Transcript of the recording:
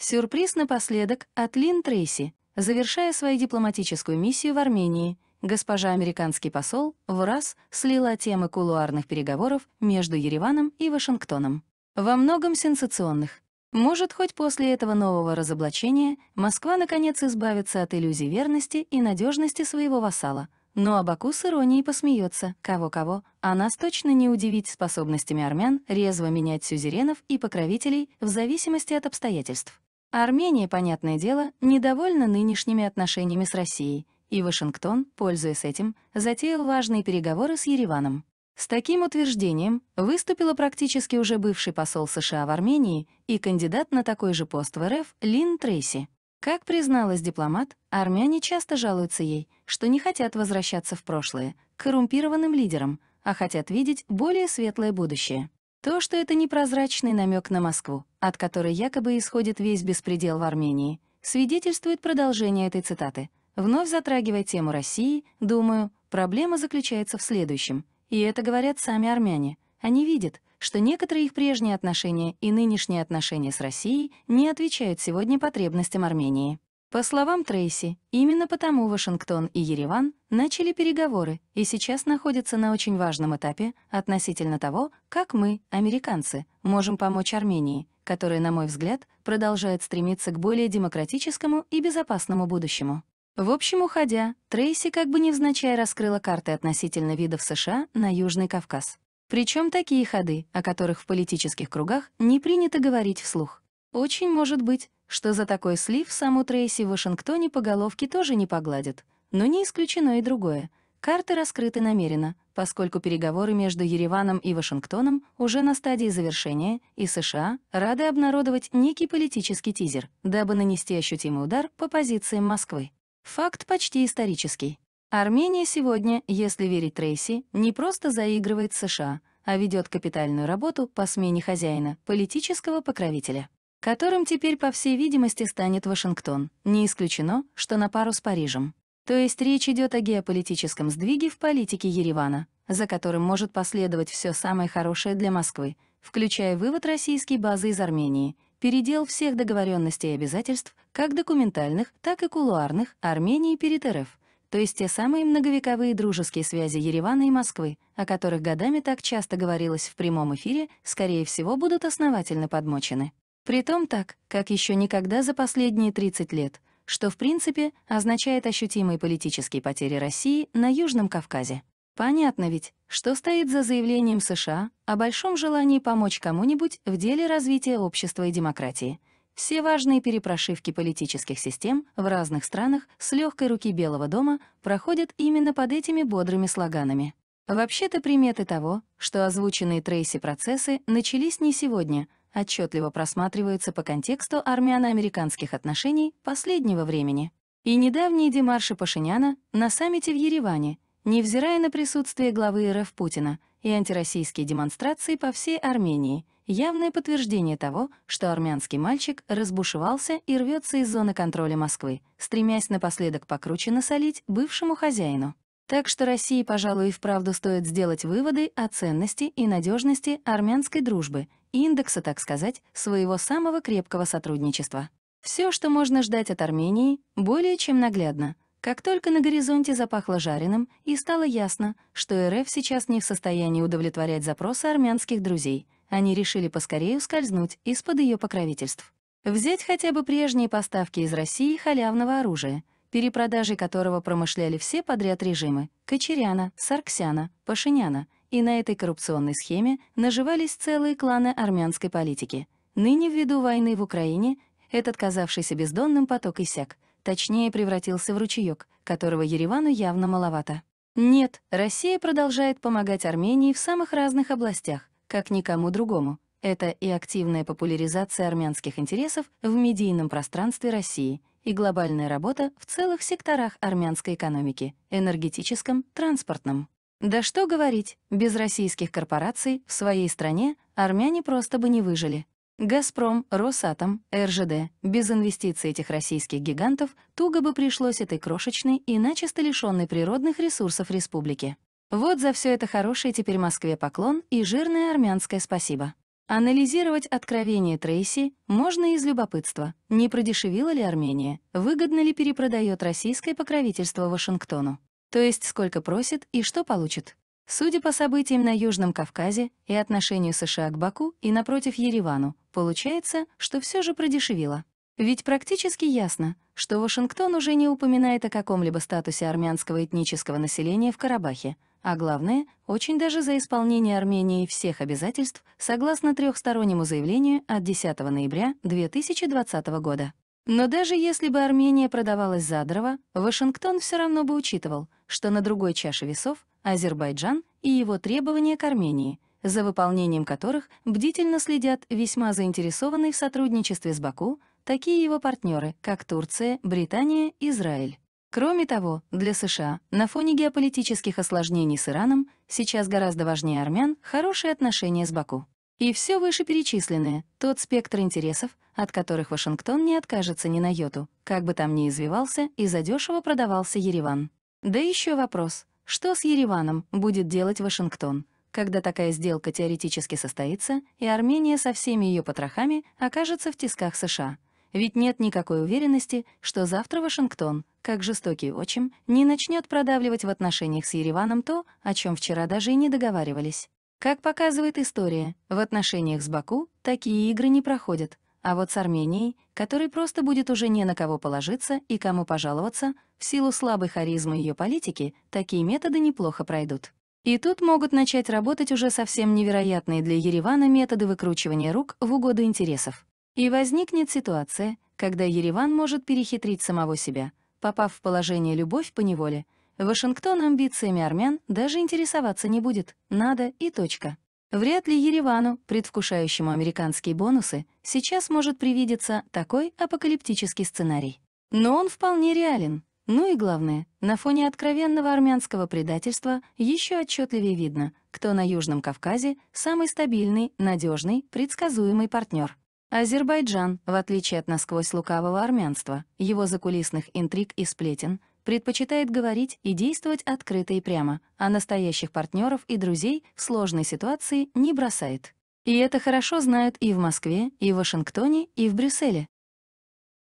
Сюрприз напоследок от Лин Трейси. Завершая свою дипломатическую миссию в Армении, госпожа американский посол в раз слила темы кулуарных переговоров между Ереваном и Вашингтоном. Во многом сенсационных. Может, хоть после этого нового разоблачения Москва наконец избавится от иллюзий верности и надежности своего вассала. Но Абаку с иронией посмеется, кого-кого, а нас точно не удивить способностями армян резво менять сюзеренов и покровителей в зависимости от обстоятельств. Армения, понятное дело, недовольна нынешними отношениями с Россией, и Вашингтон, пользуясь этим, затеял важные переговоры с Ереваном. С таким утверждением выступила практически уже бывший посол США в Армении и кандидат на такой же пост в РФ Лин Трейси. Как призналась дипломат, армяне часто жалуются ей, что не хотят возвращаться в прошлое, к коррумпированным лидерам, а хотят видеть более светлое будущее. То, что это непрозрачный намек на Москву, от которой якобы исходит весь беспредел в Армении, свидетельствует продолжение этой цитаты. Вновь затрагивая тему России, думаю, проблема заключается в следующем — и это говорят сами армяне. Они видят, что некоторые их прежние отношения и нынешние отношения с Россией не отвечают сегодня потребностям Армении. По словам Трейси, именно потому Вашингтон и Ереван начали переговоры и сейчас находятся на очень важном этапе относительно того, как мы, американцы, можем помочь Армении, которая, на мой взгляд, продолжает стремиться к более демократическому и безопасному будущему. В общем, уходя, Трейси как бы невзначай раскрыла карты относительно видов США на Южный Кавказ. Причем такие ходы, о которых в политических кругах не принято говорить вслух. Очень может быть, что за такой слив саму Трейси в Вашингтоне по головке тоже не погладят. Но не исключено и другое. Карты раскрыты намеренно, поскольку переговоры между Ереваном и Вашингтоном уже на стадии завершения, и США рады обнародовать некий политический тизер, дабы нанести ощутимый удар по позициям Москвы. Факт почти исторический. Армения сегодня, если верить Трейси, не просто заигрывает США, а ведет капитальную работу по смене хозяина, политического покровителя, которым теперь, по всей видимости, станет Вашингтон. Не исключено, что на пару с Парижем. То есть речь идет о геополитическом сдвиге в политике Еревана, за которым может последовать все самое хорошее для Москвы, включая вывод российской базы из Армении — передел всех договоренностей и обязательств, как документальных, так и кулуарных, Армении перед РФ, то есть те самые многовековые дружеские связи Еревана и Москвы, о которых годами так часто говорилось в прямом эфире, скорее всего, будут основательно подмочены. Притом так, как еще никогда за последние 30 лет, что в принципе означает ощутимые политические потери России на Южном Кавказе. Понятно ведь, что стоит за заявлением США о большом желании помочь кому-нибудь в деле развития общества и демократии. Все важные перепрошивки политических систем в разных странах с легкой руки Белого дома проходят именно под этими бодрыми слоганами. Вообще-то приметы того, что озвученные Трейси процессы начались не сегодня, отчетливо просматриваются по контексту армяно-американских отношений последнего времени. И недавние демарши Пашиняна на саммите в Ереване — Невзирая на присутствие главы РФ Путина и антироссийские демонстрации по всей Армении, явное подтверждение того, что армянский мальчик разбушевался и рвется из зоны контроля Москвы, стремясь напоследок покруче насолить бывшему хозяину. Так что России, пожалуй, и вправду стоит сделать выводы о ценности и надежности армянской дружбы, индекса, так сказать, своего самого крепкого сотрудничества. Все, что можно ждать от Армении, более чем наглядно — как только на горизонте запахло жареным, и стало ясно, что РФ сейчас не в состоянии удовлетворять запросы армянских друзей, они решили поскорее ускользнуть из-под ее покровительств. Взять хотя бы прежние поставки из России халявного оружия, перепродажей которого промышляли все подряд режимы — Кочеряна, Сарксяна, Пашиняна, и на этой коррупционной схеме наживались целые кланы армянской политики. Ныне, ввиду войны в Украине, этот казавшийся бездонным поток иссяк — точнее превратился в ручеёк, которого Еревану явно маловато. Нет, Россия продолжает помогать Армении в самых разных областях, как никому другому. Это и активная популяризация армянских интересов в медийном пространстве России, и глобальная работа в целых секторах армянской экономики — энергетическом, транспортном. Да что говорить, без российских корпораций в своей стране армяне просто бы не выжили. «Газпром», «Росатом», РЖД. Без инвестиций этих российских гигантов туго бы пришлось этой крошечной и начисто лишённой природных ресурсов республике. Вот за все это хорошее теперь Москве поклон и жирное армянское спасибо. Анализировать откровение Трейси можно из любопытства. Не продешевила ли Армения? Выгодно ли перепродает российское покровительство Вашингтону? То есть сколько просит и что получит? Судя по событиям на Южном Кавказе и отношению США к Баку и напротив Еревану, получается, что все же продешевило. Ведь практически ясно, что Вашингтон уже не упоминает о каком-либо статусе армянского этнического населения в Карабахе, а главное, очень даже за исполнение Арменией всех обязательств согласно трехстороннему заявлению от 10 ноября 2020 года. Но даже если бы Армения продавалась задрово, Вашингтон все равно бы учитывал, что на другой чаше весов Азербайджан и его требования к Армении, за выполнением которых бдительно следят весьма заинтересованные в сотрудничестве с Баку такие его партнеры, как Турция, Британия, Израиль. Кроме того, для США на фоне геополитических осложнений с Ираном сейчас гораздо важнее армян хорошие отношения с Баку. И все вышеперечисленное — тот спектр интересов, от которых Вашингтон не откажется ни на йоту, как бы там ни извивался и задешево продавался Ереван. Да еще вопрос, что с Ереваном будет делать Вашингтон, когда такая сделка теоретически состоится, и Армения со всеми ее потрохами окажется в тисках США — ведь нет никакой уверенности, что завтра Вашингтон, как жестокий отчим, не начнет продавливать в отношениях с Ереваном то, о чем вчера даже и не договаривались. Как показывает история, в отношениях с Баку такие игры не проходят, а вот с Арменией, которой просто будет уже не на кого положиться и кому пожаловаться, в силу слабой харизмы ее политики, такие методы неплохо пройдут. И тут могут начать работать уже совсем невероятные для Еревана методы выкручивания рук в угоду интересов. И возникнет ситуация, когда Ереван может перехитрить самого себя, попав в положение любовь по неволе. Вашингтон амбициями армян даже интересоваться не будет, надо и точка. Вряд ли Еревану, предвкушающему американские бонусы, сейчас может привидеться такой апокалиптический сценарий. Но он вполне реален. Ну и главное, на фоне откровенного армянского предательства еще отчетливее видно, кто на Южном Кавказе самый стабильный, надежный, предсказуемый партнер. Азербайджан, в отличие от насквозь лукавого армянства, его закулисных интриг и сплетен, предпочитает говорить и действовать открыто и прямо, а настоящих партнеров и друзей в сложной ситуации не бросает. И это хорошо знают и в Москве, и в Вашингтоне, и в Брюсселе.